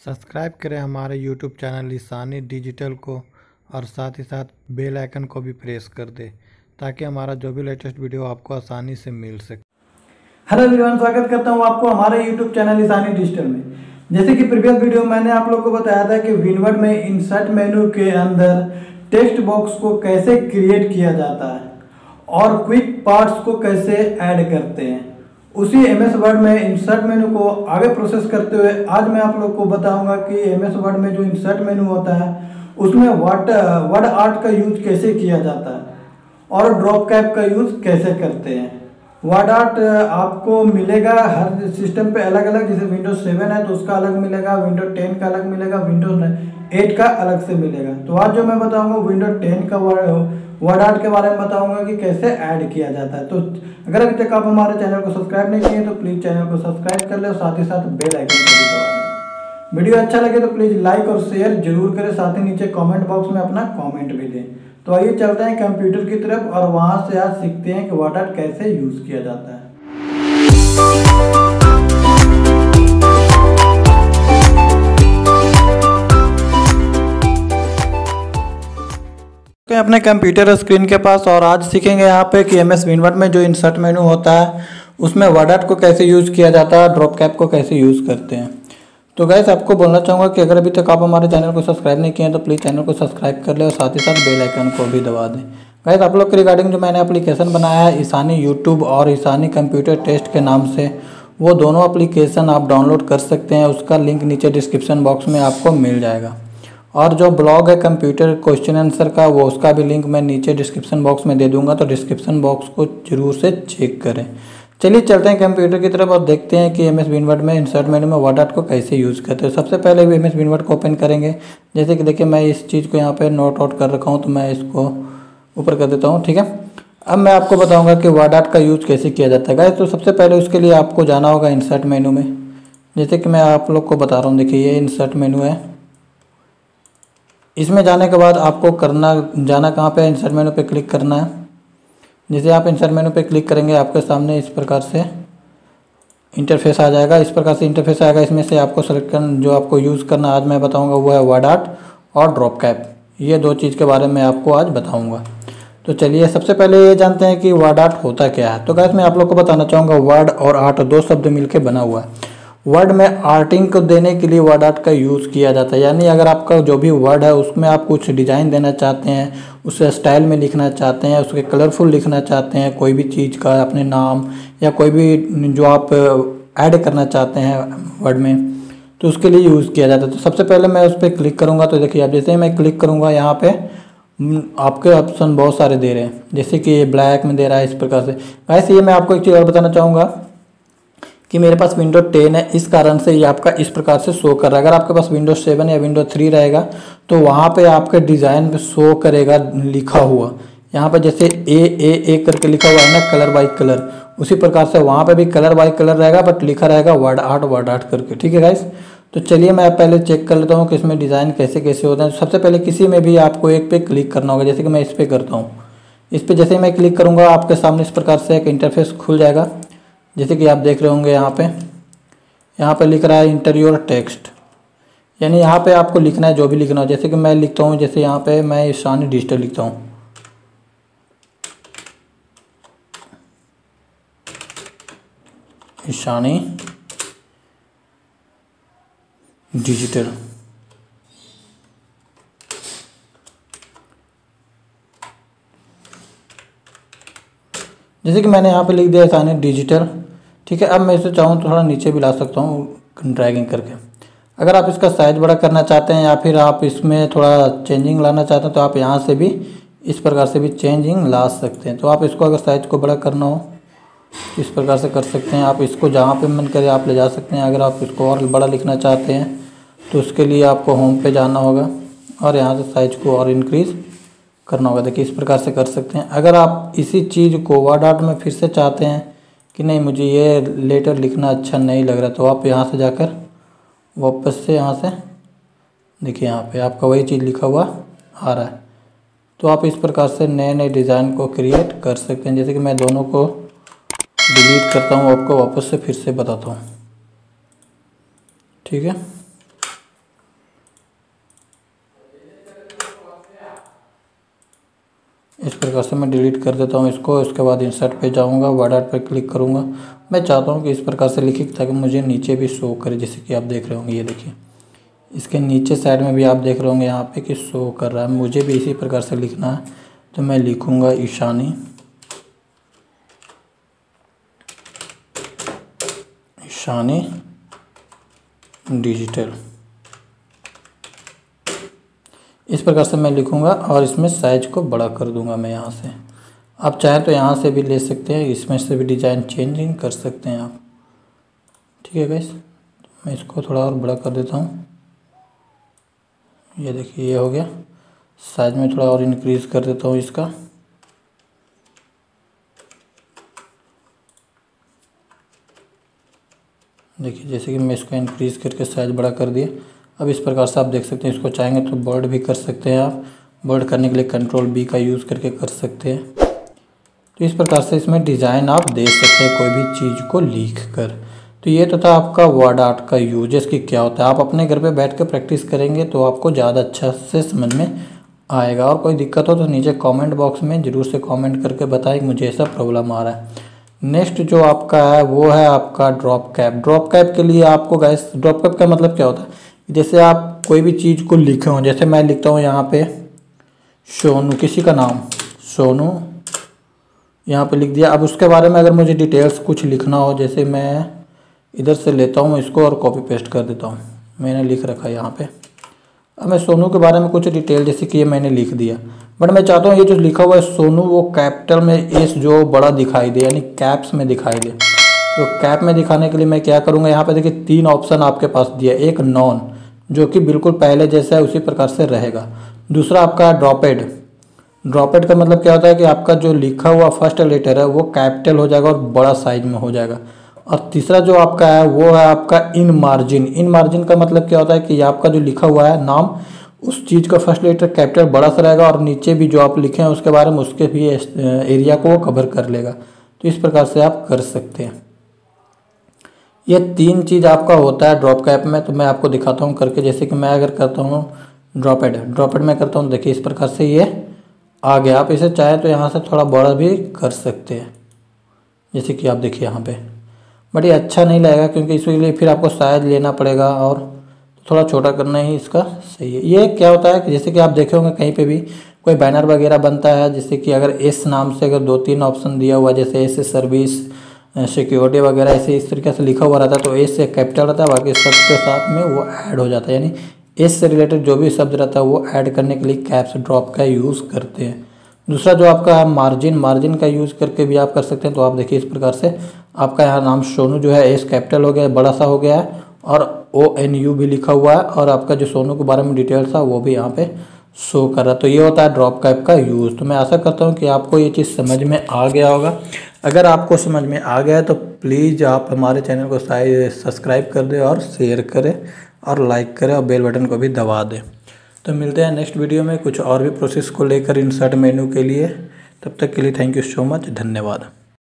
Subscribe करें हमारे YouTube channel लिसानी digital को और साथ ही साथ बेल आइकन को भी प्रेस कर दें, ताकि हमारा जो भी लेटेस्ट वीडियो आपको आसानी से मिल सके। हेलो एवरीवन स्वागत करता हूँ आपको हमारे यूट्यूब चैनल ईसानी डिजिटल में। जैसे कि प्रीवियस वीडियो मैंने आप लोग को बताया था कि विनवर्ड में इंसर्ट मेनू के अंदर टेक्स्ट बॉक्स को कैसे क्रिएट किया जाता है और क्विक पार्ट्स को कैसे ऐड करते हैं। उसी एम एस वर्ड में इंसर्ट मेनू को आगे प्रोसेस करते हुए आज मैं आप लोग को बताऊँगा कि एम एस वर्ड में जो इंसर्ट मेनू होता है, उसमें वर्ड वर्ड आर्ट का यूज़ कैसे किया जाता है और ड्रॉप कैप का यूज़ कैसे करते हैं। वर्ड आर्ट आपको मिलेगा हर सिस्टम पे अलग अलग जैसे विंडोज़ सेवन है तो उसका अलग मिलेगा विंडोज़ टेन का अलग मिलेगा विंडोज़ एट का अलग से मिलेगा। तो आज जो मैं बताऊँगा विंडो टेन का वर्ड आर्ट के बारे में बताऊँगा कि कैसे ऐड किया जाता है। तो अगर अभी तक आप हमारे चैनल को सब्सक्राइब नहीं किए तो प्लीज़ चैनल को सब्सक्राइब कर ले साथ ही साथ बेल आइकन को भी दबा दें। वीडियो अच्छा लगे तो प्लीज़ लाइक और शेयर ज़रूर करें, साथ ही नीचे कॉमेंट बॉक्स में अपना कॉमेंट भी दें। तो आइए चलते हैं कंप्यूटर की तरफ़ और वहाँ से आज सीखते हैं कि वर्ड आर्ट कैसे यूज़ किया जाता है। के अपने कंप्यूटर स्क्रीन के पास और आज सीखेंगे यहाँ पे कि एम एस विनवर्ड में जो इंसर्ट मेनू होता है, उसमें वर्ड आर्ट को कैसे यूज़ किया जाता है, ड्रॉप कैप को कैसे यूज़ करते हैं। तो गैस आपको बोलना चाहूँगा कि अगर अभी तक आप हमारे चैनल को सब्सक्राइब नहीं किए हैं तो प्लीज़ चैनल को सब्सक्राइब कर ले और साथ ही साथ बेल आइकन को भी दबा दें। गैस आप लोग के रिगार्डिंग जो मैंने एप्लीकेशन बनाया है ईसानी यूट्यूब और ईसानी कंप्यूटर टेस्ट के नाम से, वो दोनों एप्लीकेशन आप डाउनलोड कर सकते हैं, उसका लिंक नीचे डिस्क्रिप्शन बॉक्स में आपको मिल जाएगा। और जो ब्लॉग है कंप्यूटर क्वेश्चन आंसर का, वो उसका भी लिंक मैं नीचे डिस्क्रिप्शन बॉक्स में दे दूँगा तो डिस्क्रिप्शन बॉक्स को ज़रूर से चेक करें। चलिए चलते हैं कंप्यूटर की तरफ़ और देखते हैं कि एम एस विनवर्ड में इंसर्ट मेनू में वर्ड को कैसे यूज़ करते हैं। सबसे पहले भी एम एस विनवर्ड को ओपन करेंगे। जैसे कि देखिए, मैं इस चीज़ को यहाँ पर नोट आउट कर रखा हूँ तो मैं इसको ऊपर कर देता हूँ, ठीक है? अब मैं आपको बताऊँगा कि वर्ड का यूज़ कैसे किया जाता है। तो सबसे पहले उसके लिए आपको जाना होगा इंसर्ट मेनू में। जैसे कि मैं आप लोग को बता रहा हूँ, देखिए ये इंसर्ट मेनू है। इसमें जाने के बाद आपको करना, जाना कहाँ पे इंसर्ट मेनू पे क्लिक करना है। जैसे आप इंसर्ट मेनू पे क्लिक करेंगे, आपके सामने इस प्रकार से इंटरफेस आ जाएगा। इस प्रकार से इंटरफेस आएगा। इसमें से आपको सेलेक्ट करना, जो आपको यूज़ करना आज मैं बताऊँगा, वो है वर्ड आर्ट और ड्रॉप कैप ये दो चीज़ के बारे में आपको आज बताऊँगा। तो चलिए, सबसे पहले ये जानते हैं कि वर्ड आर्ट होता क्या है। तो गैस मैं आप लोग को बताना चाहूँगा वर्ड और आर्ट दो शब्द मिलकर बना हुआ है। वर्ड में आर्टिंग को देने के लिए वर्ड आर्ट का यूज़ किया जाता है। यानी अगर आपका जो भी वर्ड है, उसमें आप कुछ डिज़ाइन देना चाहते हैं, उसे स्टाइल में लिखना चाहते हैं, उसके कलरफुल लिखना चाहते हैं, कोई भी चीज़ का, अपने नाम या कोई भी जो आप ऐड करना चाहते हैं वर्ड में तो उसके लिए यूज़ किया जाता है। तो सबसे पहले मैं उस पर क्लिक करूँगा तो देखिए अब जैसे ही मैं क्लिक करूँगा, यहाँ पर आपके ऑप्शन बहुत सारे दे रहे हैं। जैसे कि ये ब्लैक में दे रहा है, इस प्रकार से। वैसे ये मैं आपको एक चीज़ और बताना चाहूँगा कि मेरे पास विंडो टेन है, इस कारण से ये आपका इस प्रकार से शो कर रहा है। अगर आपके पास विंडो सेवन या विंडो थ्री रहेगा तो वहाँ पे आपके डिज़ाइन शो करेगा लिखा हुआ। यहाँ पर जैसे ए ए ए करके लिखा हुआ है ना कलर बाई कलर उसी प्रकार से वहाँ पे भी कलर बाई कलर रहेगा बट लिखा रहेगा वर्ड आर्ट वर्ड आर्ट करके। ठीक है गाइस तो चलिए मैं पहले चेक कर लेता हूँ कि इसमें डिज़ाइन कैसे कैसे होते हैं। सबसे पहले किसी में भी आपको एक पे क्लिक करना होगा, जैसे कि मैं इस पर करता हूँ। इस पर जैसे मैं क्लिक करूँगा, आपके सामने इस प्रकार से एक इंटरफेस खुल जाएगा। जैसे कि आप देख रहे होंगे यहाँ पे यहाँ पे लिख रहा है इंटरव्यूर टेक्स्ट यानी यहाँ पे आपको लिखना है जो भी लिखना हो। जैसे कि मैं लिखता हूँ, जैसे यहाँ पे मैं ईशानी डिजिटल लिखता हूँ। ईशानी डिजिटल जैसे कि मैंने यहाँ पे लिख दिया ईशानी डिजिटल ठीक है, अब मैं इसे चाहूँ तो थोड़ा नीचे भी ला सकता हूँ ड्रैगिंग करके। अगर आप इसका साइज़ बड़ा करना चाहते हैं या फिर आप इसमें थोड़ा चेंजिंग लाना चाहते हैं तो आप यहाँ से भी इस प्रकार से भी चेंजिंग ला सकते हैं। तो आप इसको अगर साइज़ को बड़ा करना हो, इस प्रकार से कर सकते हैं। आप इसको जहाँ पे मन करे आप ले जा सकते हैं। अगर आप इसको और बड़ा लिखना चाहते हैं तो उसके लिए आपको होम पे जाना होगा और यहाँ से साइज़ को और इंक्रीज़ करना होगा। देखिए, इस प्रकार से कर सकते हैं। अगर आप इसी चीज़ को वर्ड आर्ट में फिर से चाहते हैं कि नहीं, मुझे ये लेटर लिखना अच्छा नहीं लग रहा तो आप यहाँ से जाकर वापस से यहाँ से, देखिए यहाँ पे आपका वही चीज़ लिखा हुआ आ रहा है। तो आप इस प्रकार से नए नए डिज़ाइन को क्रिएट कर सकते हैं। जैसे कि मैं दोनों को डिलीट करता हूँ, आपको वापस से फिर से बताता हूँ। ठीक है? प्रकार से मैं डिलीट कर देता हूँ इसको, इसके बाद इंसर्ट पे जाऊँगा वर्ड आर्ट पर क्लिक करूँगा। मैं चाहता हूँ कि इस प्रकार से लिखी ताकि मुझे नीचे भी शो करे, जैसे कि आप देख रहे होंगे, ये देखिए। इसके नीचे साइड में भी आप देख रहे होंगे यहाँ पे कि शो कर रहा है। मुझे भी इसी प्रकार से लिखना है तो मैं लिखूँगा ईशानी। ईशानी डिजिटल इस प्रकार से मैं लिखूँगा और इसमें साइज़ को बड़ा कर दूँगा मैं यहाँ से। आप चाहें तो यहाँ से भी ले सकते हैं, इसमें से भी डिज़ाइन चेंजिंग कर सकते हैं आप। ठीक है गैस मैं इसको थोड़ा और बड़ा कर देता हूँ। ये देखिए, ये हो गया। साइज़ में थोड़ा और इंक्रीज़ कर देता हूँ इसका। देखिए, जैसे कि मैं इसको इंक्रीज़ करके साइज़ बड़ा कर दिया। अब इस प्रकार से आप देख सकते हैं, इसको चाहेंगे तो बर्ड भी कर सकते हैं आप। बर्ड करने के लिए कंट्रोल बी का यूज़ करके कर सकते हैं। तो इस प्रकार से इसमें डिज़ाइन आप दे सकते हैं कोई भी चीज़ को लिख कर। तो ये तो था आपका वर्ड आर्ट का यूजेस की क्या होता है। आप अपने घर पे बैठ कर प्रैक्टिस करेंगे तो आपको ज़्यादा अच्छा से समझ में आएगा। और कोई दिक्कत हो तो नीचे कमेंट बॉक्स में ज़रूर से कमेंट करके बताएँ मुझे ऐसा प्रॉब्लम आ रहा है। नेक्स्ट जो आपका है, वो है आपका ड्रॉप कैप ड्रॉप कैप के लिए आपको गैस ड्रॉप कैप का मतलब क्या होता है? जैसे आप कोई भी चीज़ को लिखे हों, जैसे मैं लिखता हूँ यहाँ पे, सोनू, किसी का नाम? सोनू। यहाँ पे लिख दिया। अब उसके बारे में अगर मुझे डिटेल्स कुछ लिखना हो, जैसे मैं इधर से लेता हूँ इसको और कॉपी पेस्ट कर देता हूँ। मैंने लिख रखा है यहाँ पे। अब मैं सोनू के बारे में कुछ डिटेल, जैसे कि ये मैंने लिख दिया। बट मैं चाहता हूँ ये जो लिखा हुआ है, सोनू, वो कैपिटल में एस जो बड़ा दिखाई दे, यानी कैप्स में दिखाई दे। तो कैप में दिखाने के लिए मैं क्या करूँगा? यहाँ पे देखिए तीन ऑप्शन आपके पास दिया। एक नॉन। जो कि बिल्कुल पहले जैसा है, उसी प्रकार से रहेगा। दूसरा आपका ड्रॉपेड। ड्रॉपेड का मतलब क्या होता है कि आपका जो लिखा हुआ फ़र्स्ट लेटर है, वो कैपिटल हो जाएगा और बड़ा साइज़ में हो जाएगा। और तीसरा जो आपका है, वो है आपका इन मार्जिन। इन मार्जिन का मतलब क्या होता है कि आपका जो लिखा हुआ है, नाम, उस चीज़ का फ़र्स्ट लेटर कैपिटल बड़ा सा रहेगा और नीचे भी जो आप लिखे हैं, उसके बारे में उसके भी एरिया को वो कवर कर लेगा। तो इस प्रकार से आप कर सकते हैं। ये तीन चीज़ आपका होता है ड्रॉप कैप में तो मैं आपको दिखाता हूँ करके। जैसे कि मैं अगर करता हूँ ड्रॉपेड ड्रॉपेड में करता हूँ, देखिए इस प्रकार से ये आ गया। आप इसे चाहे तो यहाँ से थोड़ा बड़ा भी कर सकते हैं। जैसे कि आप देखिए यहाँ पे। बट ये अच्छा नहीं लगेगा क्योंकि इसके लिए फिर आपको साइज़ लेना पड़ेगा और थोड़ा छोटा करना ही इसका सही है। ये क्या होता है कि जैसे कि आप देखे होंगे कहीं पे भी कोई बैनर वगैरह बनता है, जैसे कि अगर एस नाम से अगर दो तीन ऑप्शन दिया हुआ जैसे एस सर्विस सिक्योरिटी वगैरह ऐसे इस तरीके से लिखा हुआ रहता है तो एस से कैपिटल रहता है, बाकी सब के साथ में वो ऐड हो जाता है। यानी एस से रिलेटेड जो भी शब्द रहता है, वो ऐड करने के लिए कैप्स ड्रॉप का यूज़ करते हैं। दूसरा जो आपका है मार्जिन मार्जिन का यूज़ करके भी आप कर सकते हैं तो आप देखिए इस प्रकार से आपका यहाँ नाम सोनू जो है एस कैपिटल हो गया, बड़ा सा हो गया है, और ओ एन यू भी लिखा हुआ है, और आपका जो सोनू के बारे में डिटेल्स था वो भी यहाँ पे शो कर रहा है। तो ये होता है ड्रॉप कैप का यूज़ तो मैं आशा करता हूँ कि आपको ये चीज़ समझ में आ गया होगा। अगर आपको समझ में आ गया तो प्लीज़ आप हमारे चैनल को सब्सक्राइब कर दें और शेयर करें और लाइक करें और बेल बटन को भी दबा दें। तो मिलते हैं नेक्स्ट वीडियो में कुछ और भी प्रोसेस को लेकर इंसर्ट मेन्यू के लिए। तब तक के लिए थैंक यू सो मच धन्यवाद।